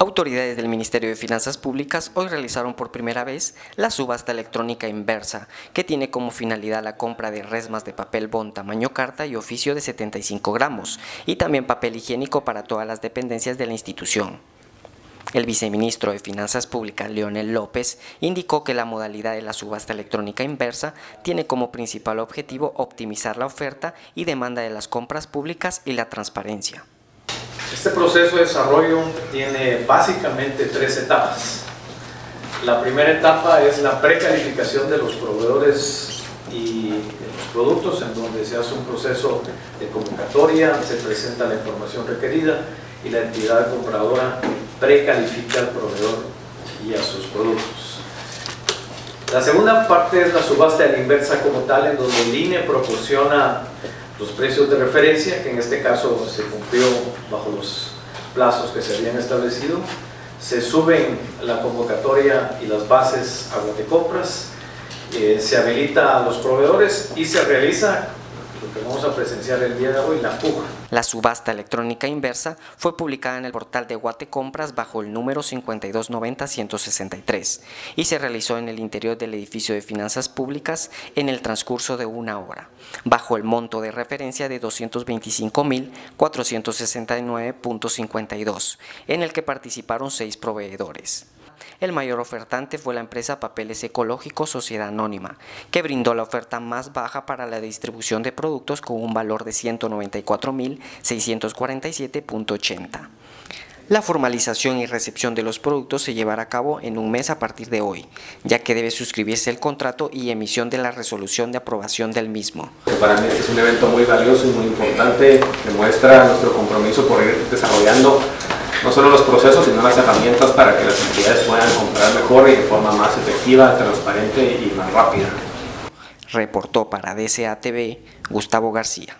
Autoridades del Ministerio de Finanzas Públicas hoy realizaron por primera vez la subasta electrónica inversa, que tiene como finalidad la compra de resmas de papel bond tamaño carta y oficio de 75 gramos, y también papel higiénico para todas las dependencias de la institución. El viceministro de Finanzas Públicas, Leonel López, indicó que la modalidad de la subasta electrónica inversa tiene como principal objetivo optimizar la oferta y demanda de las compras públicas y la transparencia. Este proceso de desarrollo tiene básicamente tres etapas. La primera etapa es la precalificación de los proveedores y de los productos, en donde se hace un proceso de convocatoria, se presenta la información requerida y la entidad compradora precalifica al proveedor y a sus productos. La segunda parte es la subasta de la inversa como tal, en donde el INE proporciona los precios de referencia, que en este caso se cumplió bajo los plazos que se habían establecido, se suben la convocatoria y las bases a compras, eh, se habilita a los proveedores y se realiza lo que vamos a presenciar el día de hoy, la puja. La subasta electrónica inversa fue publicada en el portal de Guatecompras bajo el número 5290-163 y se realizó en el interior del edificio de finanzas públicas en el transcurso de una hora, bajo el monto de referencia de 225.469.52, en el que participaron seis proveedores. El mayor ofertante fue la empresa Papeles Ecológicos Sociedad Anónima, que brindó la oferta más baja para la distribución de productos con un valor de 194.647.80. La formalización y recepción de los productos se llevará a cabo en un mes a partir de hoy, ya que debe suscribirse el contrato y emisión de la resolución de aprobación del mismo. Para mí es un evento muy valioso y muy importante, demuestra nuestro compromiso por ir desarrollando no solo los procesos, sino las herramientas para que las entidades puedan comprar mejor y de forma más efectiva, transparente y más rápida. Reportó para DCATV Gustavo García.